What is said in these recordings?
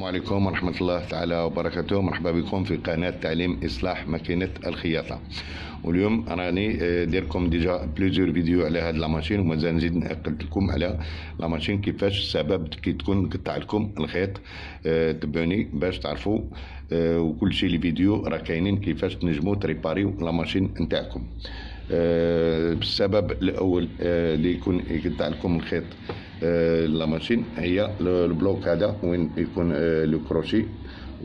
السلام عليكم ورحمة الله تعالى وبركاته. مرحبا بكم في قناة تعليم إصلاح ماكينة الخياطة. واليوم راني آه، ديركم déjà plusieurs vidéos على هاد la machine ومازال نزيد نقلت لكم على la machine كيفاش السبب كي تكون قطع لكم الخيط. آه، تبعوني باش تعرفوا آه، وكل شيء الفيديو راه كاينين كيفاش تنجموا تريباريو la machine نتاعكم. السبب الأول اللي يكون يقطع لكم الخيط la machine. هي ال bloc هذا وين يكون le crochet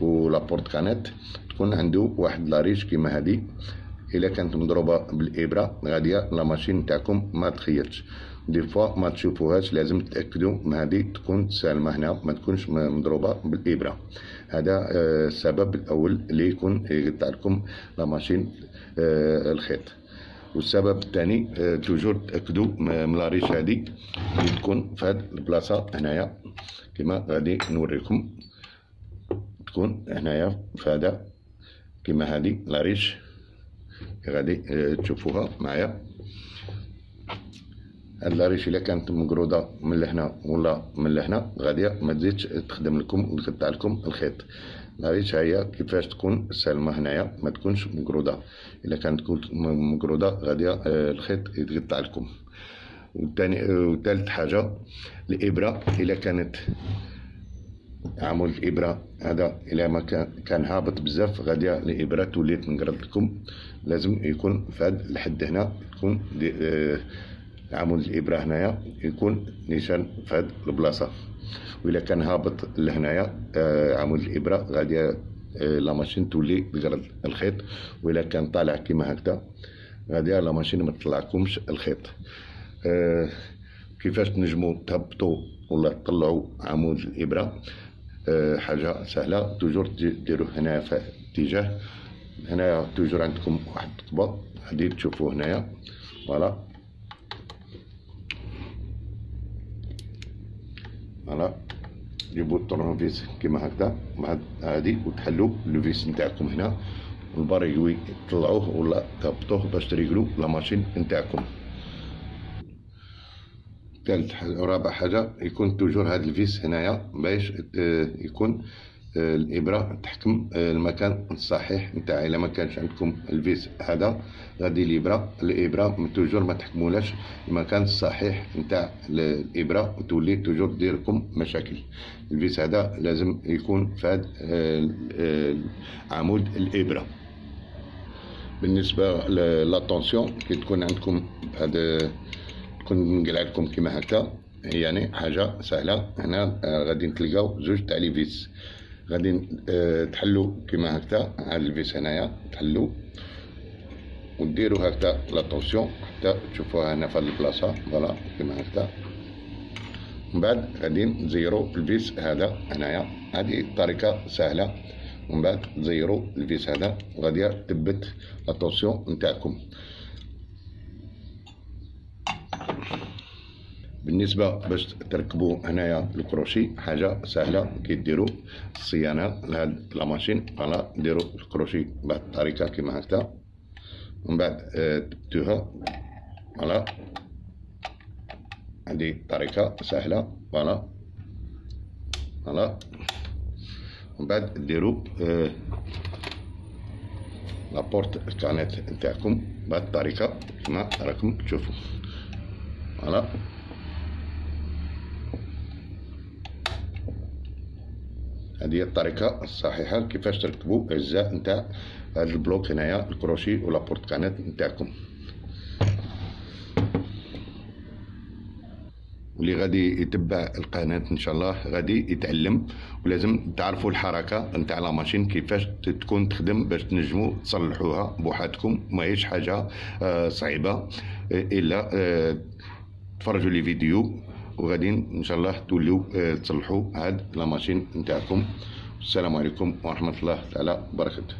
و la porte-canette تكون عنده واحد l'arrêt كيما هذه إلا كانت مضروبة بالإبرة غادية la machine تاعكم ما تخيطش des fois ما تشوفوهاش لازم تاكدوا ما هذه تكون سالمة هنا ما تكونش مضروبة بالإبرة. هذا السبب الأول اللي يكون يقطع لكم la machine الخيط. والسبب الثاني toujours تاكدوا من l'arrêt هذه اللي تكون في هذه البلاصة هنايا كما غادي نوريكم. تكون هنايا في هذا كما هذه l'arrêt. غادي آه، تشوفوها معايا. هاد l'arrêt إلا كانت مقروضه من لهنا ولا من لهنا غادي ما تزيدش تخدم لكم وتقطع لكم الخيط. l'arrêt هي كيفاش تكون سالمه هنايا ما تكونش مقروضه الا كانت تكون مقروضه غادي الخيط يتقطع لكم آه، وثالث حاجة الابره الا كانت عمود الابره هذا إلى ما كان هابط بزاف غادي الابره تولي تنقرض لكم لازم يكون في هذا الحد هنا يكون آه عمود الابره هنايا يكون نيشان في هذه البلاصه واذا كان هابط لهنايا آه عمود الإبرة غادي آه لا ماشين تولي تقرض الخيط واذا كان طالع كيما هكذا. غادي لا ماشين ما تطلعكمش الخيط. آه كيفاش تنجموا تهبطوا ولا تطلعوا عمود الإبرة؟ حاجة سهلة. توجور ديروا هنا في اتجاه. هنا توجور عندكم واحد الطبق غادي تشوفوا هنايا. فوالا. voilà جيبوا الطرونفيس كيما هكذا مع هادي وتحلوا les vis نتاعكم هنا والباريوي تطلعوه ولا تهبطوه باش تريقلوا la machine نتاعكم. ثالث رابع حاجة يكون toujours هاد ال vis هنايا باش يكون آه، الإبرة تحكم آه، المكان الصحيح. نتاع إلا ما كانش عندكم ال vis هذا غادي الإبرة. الإبرة toujours ما تحكمولاش. المكان الصحيح نتاع الابره وتولي toujours دير لكم مشاكل. ال vis هذا لازم يكون في هذا آه، عمود الإبرة. بالنسبة ل la tension كي تكون عندكم هذا كنت نقلع لكم كيما هكا يعني حاجة سهلة. هنا آه، غادي تلقاو زوج تاع les vis غادي آه، تحلوا كيما هكا هاد ال vis هنايا تحلوا وديروا هكا la tension حتى تشوفوها هنا في البلاصة voilà كيما هكا من بعد غادي نزيرو ال vis هذا هنايا. هذه طريقة سهلة. ومن بعد تزيروا ال vis هذا وغادي تثبت la tension نتاعكم. بالنسبة باش تركبوا هنايا الكروشي حاجة سهلة كيديروا الصيانه لهاد la machine voilà ديروا الكروشي بهاد الطريقة كيما هكا ومن بعد آه، تبتوها. voilà. هذه طريقة سهلة. voilà. voilà. ومن بعد ديروا آه، la porte-canette نتاعكم بهاد الطريقة كما راكم تشوفوا. voilà. هذه الطريقة الصحيحة. كيفاش تركبوا؟ أجزاء نتاع هذا ال bloc هنايا الكروشي و la porte-canette نتاعكم. واللي غادي يتبع القناة إن شاء الله غادي يتعلم. ولازم تعرفوا الحركة نتاع la machine كيفاش تكون تخدم باش تنجموا تصلحوها بوحدكم. ماهيش حاجة آه، صعيبة. إلا آه، تفرجوا les vidéos وغادي إن شاء الله توليو آه، تصلحوا هاد la machine نتاعكم. السلام عليكم ورحمة الله تعالى وبركاته.